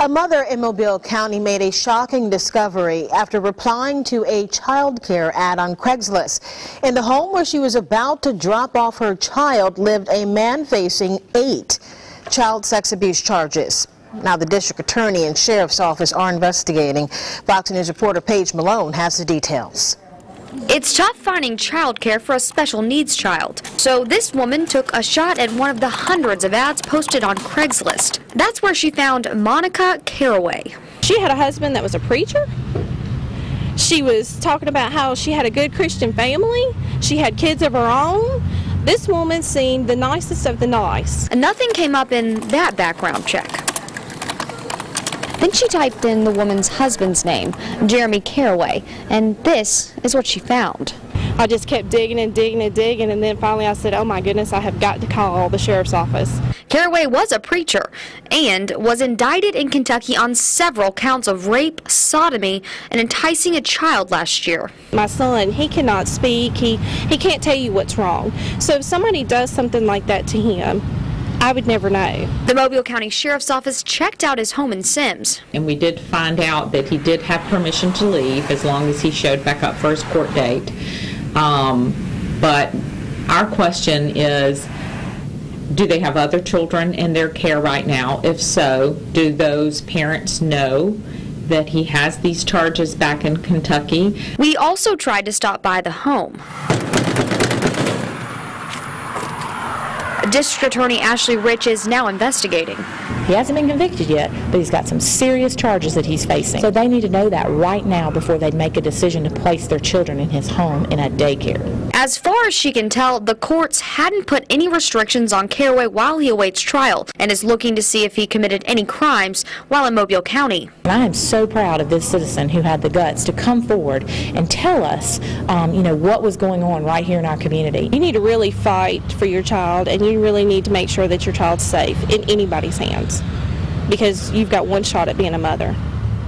A mother in Mobile County made a shocking discovery after replying to a child care ad on Craigslist. In the home where she was about to drop off her child lived a man facing eight child sex abuse charges. Now the district attorney and sheriff's office are investigating. Fox News reporter Paige Malone has the details. It's tough finding childcare for a special needs child. So this woman took a shot at one of the hundreds of ads posted on Craigslist. That's where she found Monica Caraway. She had a husband that was a preacher. She was talking about how she had a good Christian family. She had kids of her own. This woman seemed the nicest of the nice. And nothing came up in that background check. Then she typed in the woman's husband's name, Jeremy Caraway, and this is what she found. I just kept digging and digging and digging, and then finally I said, oh my goodness, I have got to call the sheriff's office. Caraway was a preacher and was indicted in Kentucky on several counts of rape, sodomy, and enticing a child last year. My son, he cannot speak, he, he can't tell you what's wrong. So if somebody does something like that to him, I would never know. The Mobile County Sheriff's Office checked out his home in Semmes. And we did find out that he did have permission to leave as long as he showed back up for his court date. Um, but our question is, do they have other children in their care right now? If so, do those parents know that he has these charges back in Kentucky? We also tried to stop by the home. District Attorney Ashley Rich is now investigating. He hasn't been convicted yet, but he's got some serious charges that he's facing. So they need to know that right now before they make a decision to place their children in his home in a daycare. As far as she can tell, the courts hadn't put any restrictions on Caraway while he awaits trial and is looking to see if he committed any crimes while in Mobile County. I am so proud of this citizen who had the guts to come forward and tell us, um, you know, what was going on right here in our community. You need to really fight for your child, and you really need to make sure that your child's safe in anybody's hands because you've got one shot at being a mother.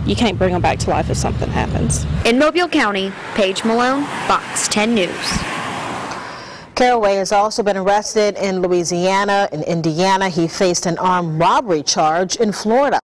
You can't bring them back to life if something happens. In Mobile County, Paige Malone, Fox 10 News. Caraway has also been arrested in Louisiana and Indiana. He faced an armed robbery charge in Florida.